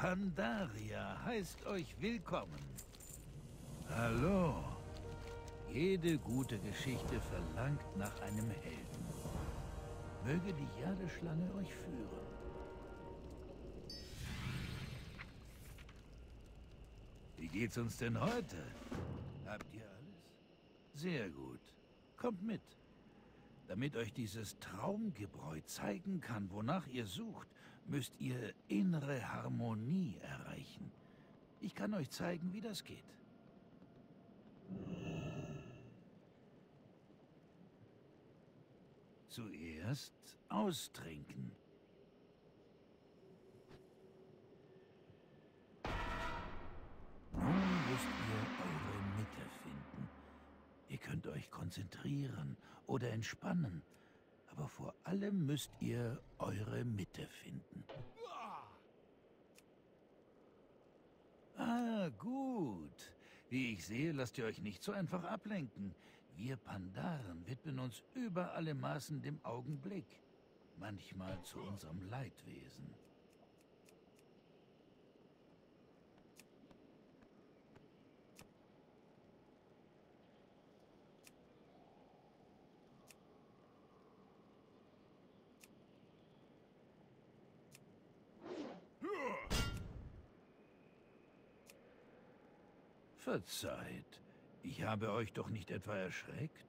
Pandaria heißt euch willkommen. Hallo. Jede gute Geschichte verlangt nach einem Helden. Möge die Jadeschlange euch führen. Wie geht's uns denn heute? Habt ihr alles? Sehr gut. Kommt mit. Damit euch dieses Traumgebräu zeigen kann, wonach ihr sucht, müsst ihr innere Harmonie erreichen. Ich kann euch zeigen, wie das geht. Zuerst austrinken. Nun müsst ihr eure Mitte finden. Ihr könnt euch konzentrieren oder entspannen, aber vor allem müsst ihr eure Mitte finden. Ah, gut. Wie ich sehe, lasst ihr euch nicht so einfach ablenken. Wir Pandaren widmen uns über alle Maßen dem Augenblick. Manchmal zu unserem Leidwesen. Verzeiht, ich habe euch doch nicht etwa erschreckt?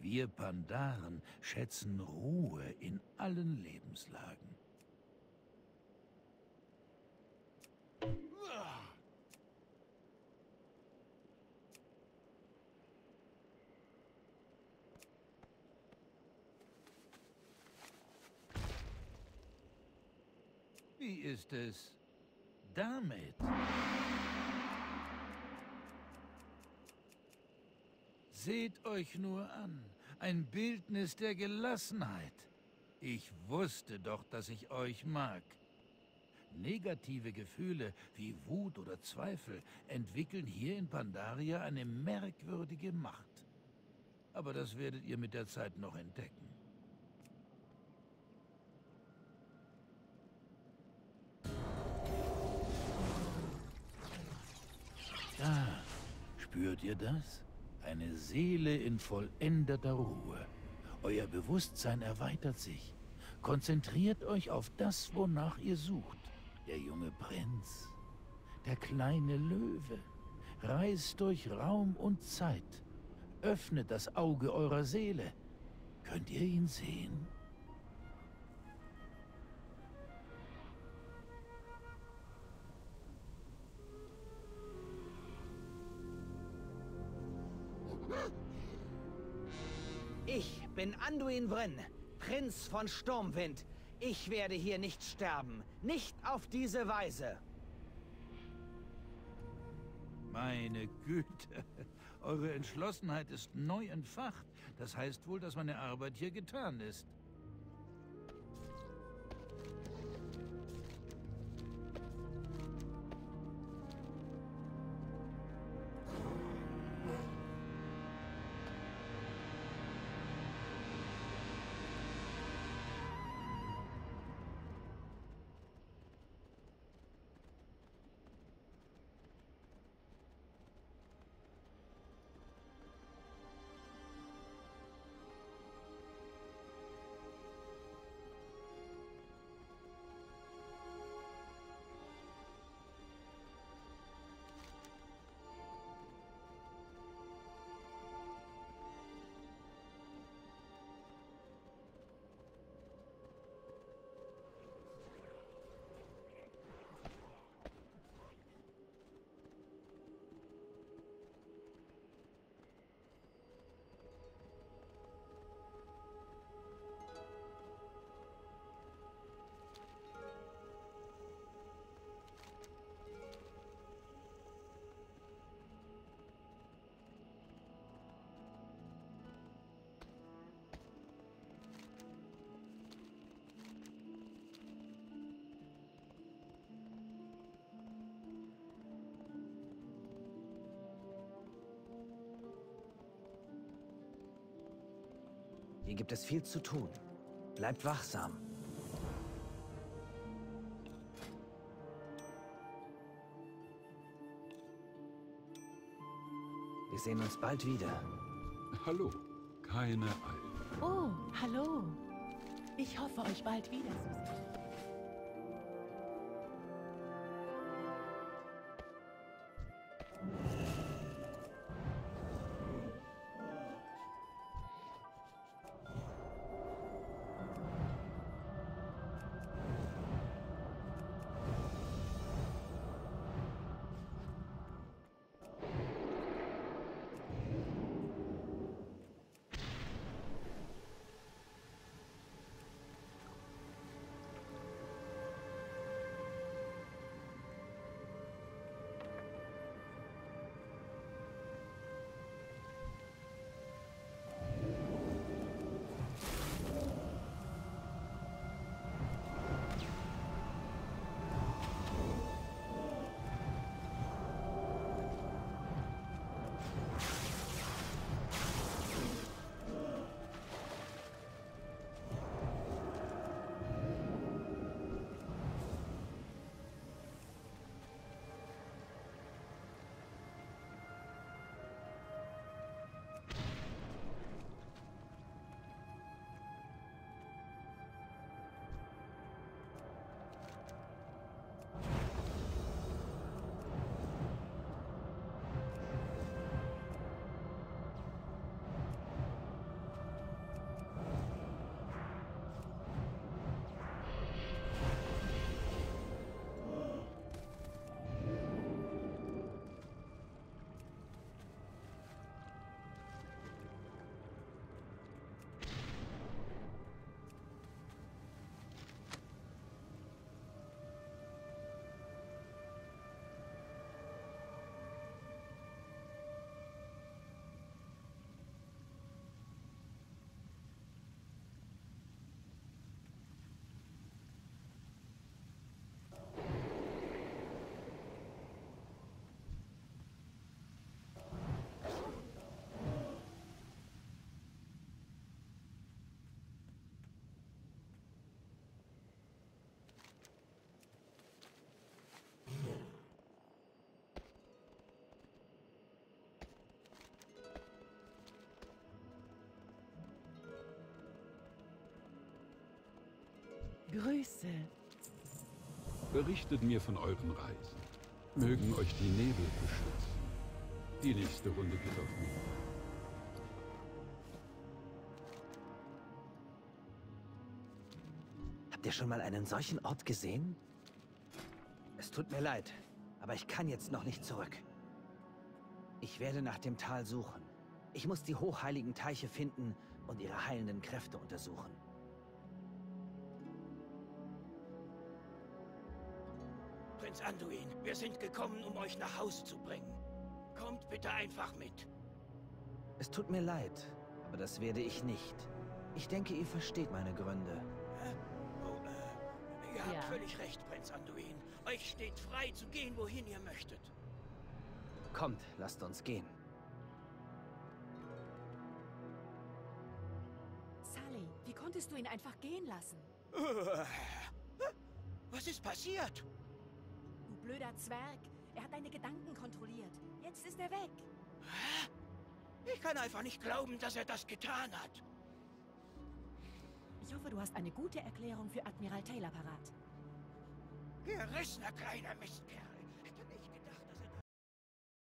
Wir Pandaren schätzen Ruhe in allen Lebenslagen. Wie ist es damit? Seht euch nur an. Ein Bildnis der Gelassenheit. Ich wusste doch, dass ich euch mag. Negative Gefühle wie Wut oder Zweifel entwickeln hier in Pandaria eine merkwürdige Macht. Aber das werdet ihr mit der Zeit noch entdecken. Da, spürt ihr das? Eine Seele in vollendeter Ruhe. Euer Bewusstsein erweitert sich. Konzentriert euch auf das, wonach ihr sucht. Der junge Prinz, der kleine Löwe. Reist durch Raum und Zeit. Öffnet das Auge eurer Seele. Könnt ihr ihn sehen? Bin Anduin Vryn, Prinz von Sturmwind. Ich werde hier nicht sterben. Nicht auf diese Weise. Meine Güte, eure Entschlossenheit ist neu entfacht. Das heißt wohl, dass meine Arbeit hier getan ist. Hier gibt es viel zu tun. Bleibt wachsam. Wir sehen uns bald wieder. Hallo. Keine Eile. Oh, hallo. Ich hoffe, euch bald wieder zu sehen. Grüße. Berichtet mir von euren Reisen. Mögen euch die Nebel beschützen. Die nächste Runde geht auf mich. Habt ihr schon mal einen solchen Ort gesehen? Es tut mir leid, aber ich kann jetzt noch nicht zurück. Ich werde nach dem Tal suchen. Ich muss die hochheiligen Teiche finden und ihre heilenden Kräfte untersuchen. Prinz Anduin, wir sind gekommen, um euch nach Haus zu bringen. Kommt bitte einfach mit. Es tut mir leid, aber das werde ich nicht. Ich denke, ihr versteht meine Gründe. Oh, äh, ihr habt Ja. völlig recht, Prinz Anduin. Euch steht frei zu gehen, wohin ihr möchtet. Kommt, lasst uns gehen. Sully, wie konntest du ihn einfach gehen lassen? Was ist passiert? Blöder Zwerg. Er hat deine Gedanken kontrolliert. Jetzt ist er weg. Ich kann einfach nicht glauben, dass er das getan hat. Ich hoffe, du hast eine gute Erklärung für Admiral Taylor parat. Gerissener kleiner Mistkerl.